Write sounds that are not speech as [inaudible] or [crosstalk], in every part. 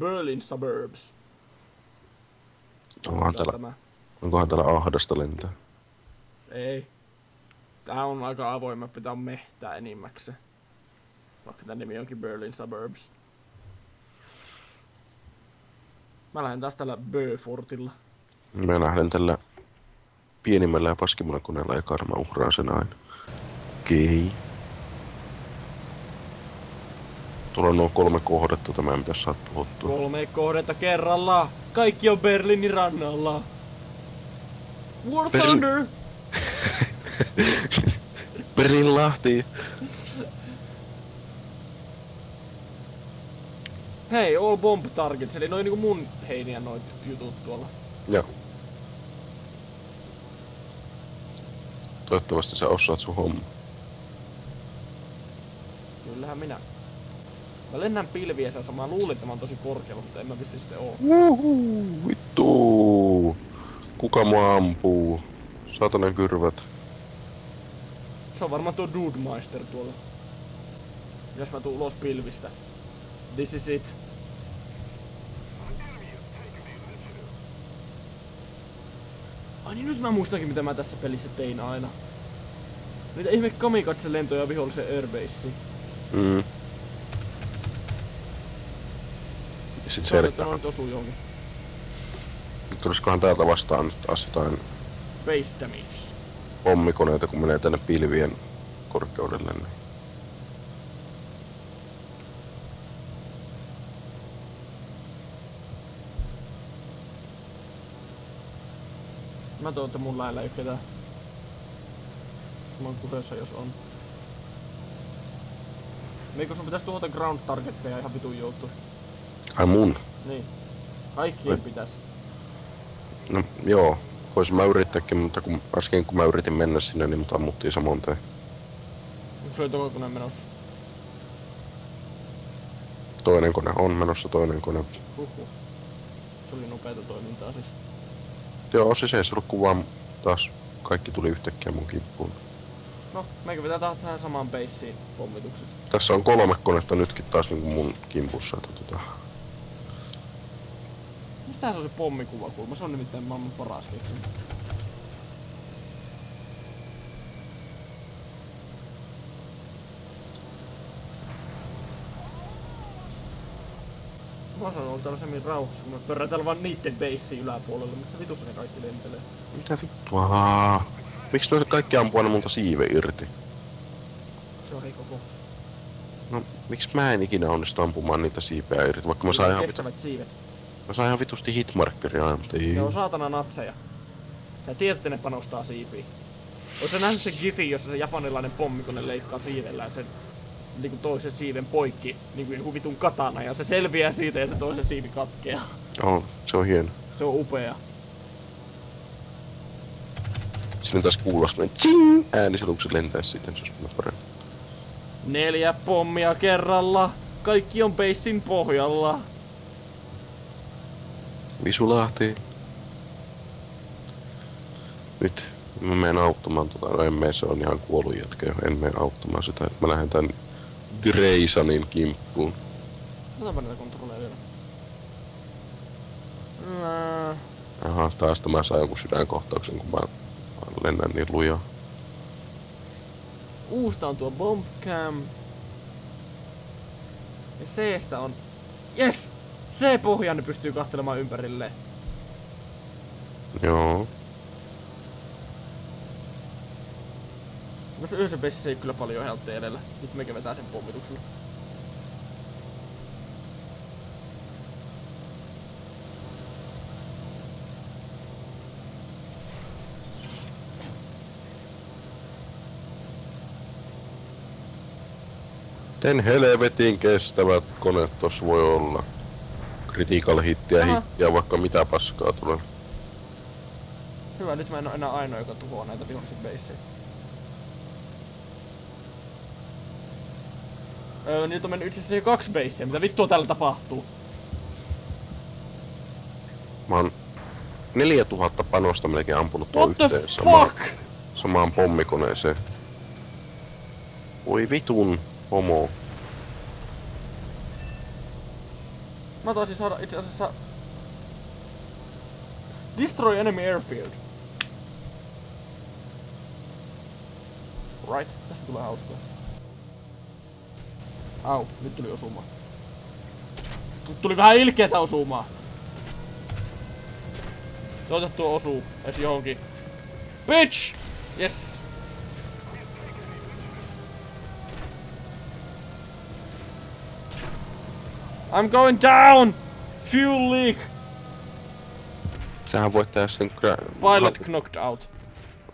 Berlin Suburbs. Onkohan Tää on täällä, Tämä. onkohan täällä ahdasta lentää? Ei. Tää on aika avoimempi, tää on mehtää enimmäkseen. Vaikka tän nimi onkin Berlin Suburbs. Mä lähden taas tällä Beaufortilla. Mä lähden tällä pienimmällä ja paskimmalla koneella ja karma uhraan sen aina. Okei. On nuo kolme kohdetta, tämä pitäisi saada tuhottua. Kolme kohdetta kerralla. Kaikki on Berliinin rannalla. War Berlin- Thunder! [laughs] Perin Lahti! Hei, all bomb targets, eli noin niinku mun heiniä noit jutut tuolla. Joo. Toivottavasti sä osaat sun homma. Kyllähän minä. Mä lennän pilviä mä luulin, että mä oon tosi korkealla, mutta en mä vissi sitten oo. Uhu, vittu! Kuka mua ampuu? Saatanan kyrvät. Se on varmaan tuo Dudemeister tuolla. Jos mä tuun ulos pilvistä. This is it. Ai niin nyt mä muistankin mitä mä tässä pelissä tein aina. Niitä ihme kamikatse lentoja vihollisen airbaseen. Mm. Ja sit Se on, että selkeä. noin osuu johonkin. Tulisikohan täältä vastaan nyt taas jotain Base damage. pommikoneita, kun menee tänne pilvien korkeudelle. Niin. Mä toivon, että mun lähellä ei oo ketään. Jos mä oon kuseessa, jos on. Meikö sun pitäis tuhota ground targetteja ihan vitun joutuu? Ai mun? Niin. Kaikkien Vai- pitäis. No joo, voisin mä yrittääkin, mutta kun äsken kun mä yritin mennä sinne, niin mut ammuttiin samoin tein. Se oli toinen kone menossa? Toinen kone on menossa, toinen kone. Huhhuh. Se oli nopeeta toimintaa siis. Joo, siis ei se ollut kuvaa taas. Kaikki tuli yhtäkkiä mun kimppuun. No, meikä pitää taas tähän samaan beissiin pommitukset. Tässä on kolme konetta nytkin taas niin kuin mun kimpussa. Että tota, Mistähän se on se pommikuvakulma? Se on nimittäin maailman paras keksintä. Mä oon ollut täällä semmin rauhassa, kun mä pörrätään vaan niitten beissiin yläpuolelle, missä vitussa ne kaikki lentelee. mitä vittua? Miksi noin kaikki ampuu aina multa siive irti? Se on heikko. No, miksi mä en ikinä onnistu ampumaan niitä siipeä irti, vaikka mä saan ihan, vitu, kestävät siivet. mä saan ihan vitusti hitmarkkeria aina, mutta ei. Ne on saatana natseja. Sä tiedät, että ne panostaa siipiin. Oletko sä nähnyt sen gifin, jossa se japanilainen pommikone leikkaa siivellään sen niinku toisen siiven poikki, niinku joku vitun katana, ja se selviää siitä ja se toisen siivi katkeaa. Joo, se on hieno. Se on upea. Siinä taas kuulua semmonen ching ääni silloin, kun se lentää sitten, se olisi parempi. Neljä pommia kerralla. Kaikki on beissin pohjalla. Visulahti. Nyt mä menen auttamaan tota, no en mene, se on ihan kuollut jätkä. En mene auttamaan sitä, mä lähden tän Graysonin kimppuun. Otapa näitä kontrolleja vielä. Nää. Aha, taas mä saan jonkun sydänkohtauksen, kun mä mä lennän niin lujaa. Uusta on tuo bombcam. Ja C-stä on... Yes! C-pohjaan ne pystyy kahtelemaan ympärilleen. Joo. No se yhdessä pesissä ei kyllä paljon heltteä edellä. Nyt me vetää sen pommituksella. Miten helvetin kestävät koneet tos voi olla? Critical hittiä, Aha. hittiä, vaikka mitä paskaa tulee. Hyvä, nyt mä en oo enää ainoa, joka tuhoaa näitä vihollisen beissejä. Öö, nyt on mennyt itse asiassa jo kaksi basea. Mitä vittua täällä tapahtuu? Mä oon 4000 panosta melkein ampunut tuon What the yhteen samaan, samaan pommikoneeseen. Voi vitun homo. Mä taisin saada itse asiassa... Destroy enemy airfield. Right, tästä tulee hauskaa. Au, nyt tuli osuma. Nyt tuli vähän ilkeetä osumaa. Toivotettu osuu edes johonkin. Bitch! Yes! I'm going down! Fuel leak! Sähän voit tehdä sen... Pilot knocked out.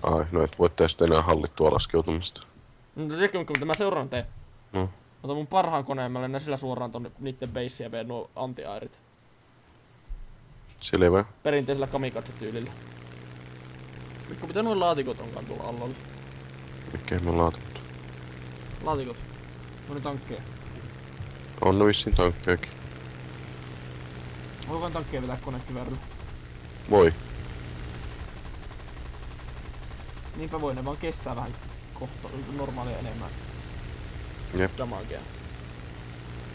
Ai, no et voi tehdä sitä enää hallittua laskeutumista. No se mitä mä seuraan teen. No. Otan mun parhaan koneen, mä lennän sillä suoraan tonne niitten baseen ja veen nuo anti-airit. Selvä. Perinteisellä kamikatse-tyylillä. Mikko, mitä nuo laatikot onkaan tuolla alla? Mikä me laatikot? Laatikot. Noin tankkeja. On ne vissiin tankkejakin. Voikohan tankkeja vetää konekiväärillä? Voi. Niinpä voi, ne vaan kestää vähän kohta, normaalia enemmän Jep. damagea.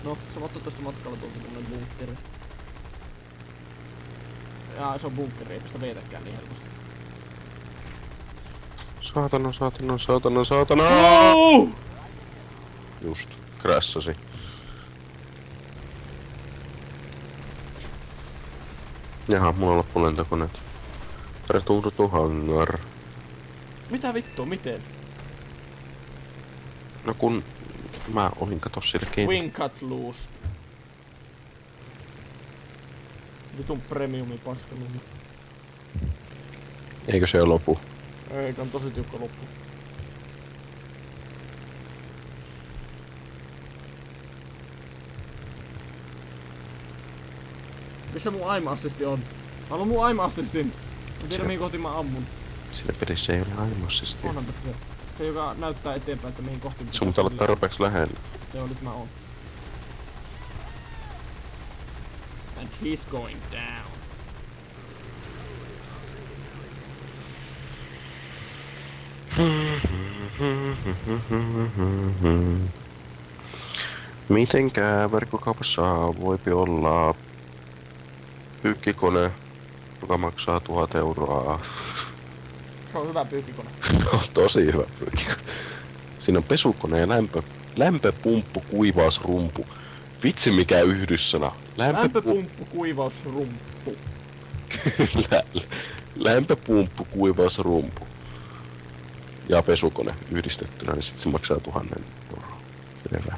No, sä voit ottaa tosta matkalla tuolta tuonne bunkkeri. Jaa, se on bunkkeri, eipä sitä veitäkään niin helposti. Saatana, saatana, saatana, saatana! Oh! Just. Krässäsi. Jaha, mulla on loppu lentokoneet. Return to hangar. Mitä vittua, miten? No kun mä olin kato siellä kentällä. Wing cut loose. Vitun premiumi paska nimi. Eikö se ole lopu? Eikä on tosi tiukka loppu. Missä mun aim assisti on? Mä haluan mun aim assistin. Mä tiedän mihin kohti mä ammun. Siinä pelissä ei ole aimassistia. Onhan tässä se. Se joka näyttää eteenpäin, että mihin kohti Sun pitää olla tarpeeksi lähellä. Joo, nyt mä oon. And he's going down. Mitenkään verkkokaupassa voipi olla pyykkikone, joka maksaa tuhat euroa. Se on hyvä pyykkikone. [laughs] No, tosi hyvä pyykkikone. Siinä on pesukone ja lämpö, lämpöpumppu, kuivausrumpu. Vitsi mikä yhdyssana. Lämpöpumppu, Lämpöpumppu, kuivausrumppu. lä, lämpöpumppu, kuivausrumpu. Ja pesukone yhdistettynä, niin sit se maksaa tuhannen euroa. Selvä.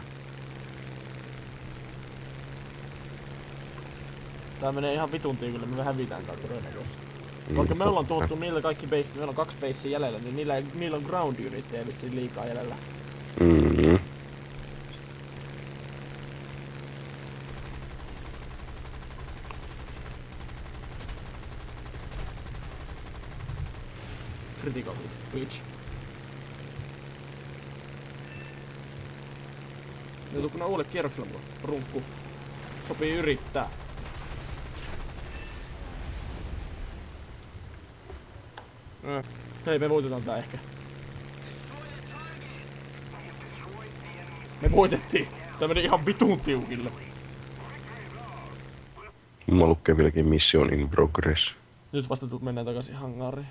Tää menee ihan vitun tiukille, me hävitään tää todennäköisesti. Mm, Vaikka me ollaan totta. tuhottu niillä kaikki base, meillä on kaksi basea jäljellä, niin niillä, niillä on ground unitteja vissiin liikaa jäljellä. Mm. Critical hit, bitch. Joutuuko ne uudelle kierrokselle mulle? Runkku. Sopii yrittää. Äh. Hei, me voitetaan tää ehkä. Me voitettiin. Tää meni ihan vitun tiukille. Mulla lukee vieläkin Mission in Progress. Nyt vasta mennään takaisin hangariin.